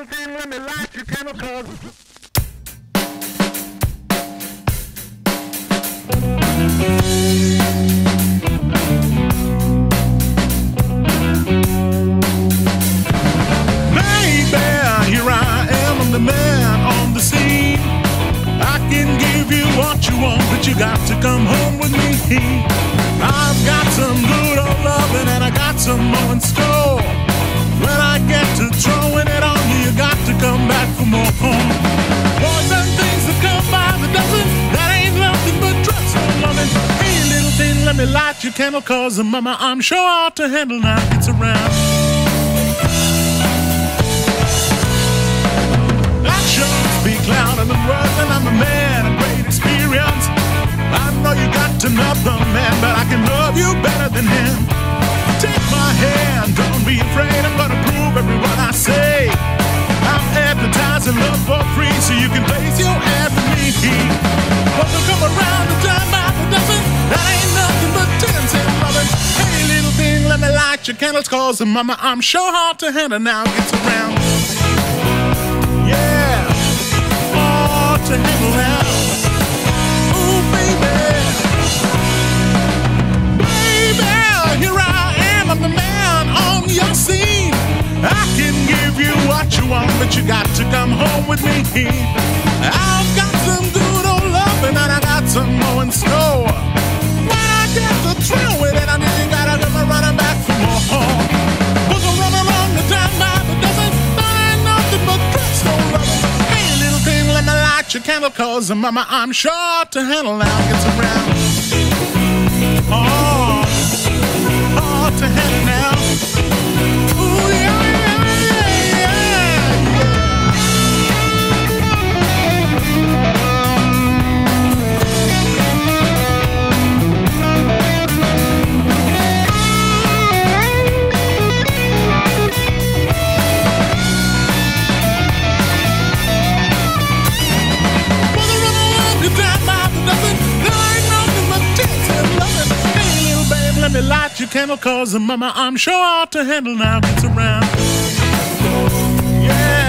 little thing, let me light your candle, here I am, the man on the scene. I can give you what you want, but you got to come home with me. I've got some good old loving and I got some more in store. Light your candle, cause uh, mama, I'm sure how to handle now gets around. Actions speak louder than words, and I'm a man of great experience. I know you got another man, but I your candles, cause and mama, I'm sure hard to handle now. Gets around. Yeah, hard to handle now. Ooh, baby. Baby, here I am, I'm the man on your scene. I can give you what you want, but you got to come home with me. Candle, cause mama, I'm sure to handle now gets around. Oh, hard to handle now. Light like your chemicals, and mama, I'm sure to handle now. It's around. Yeah.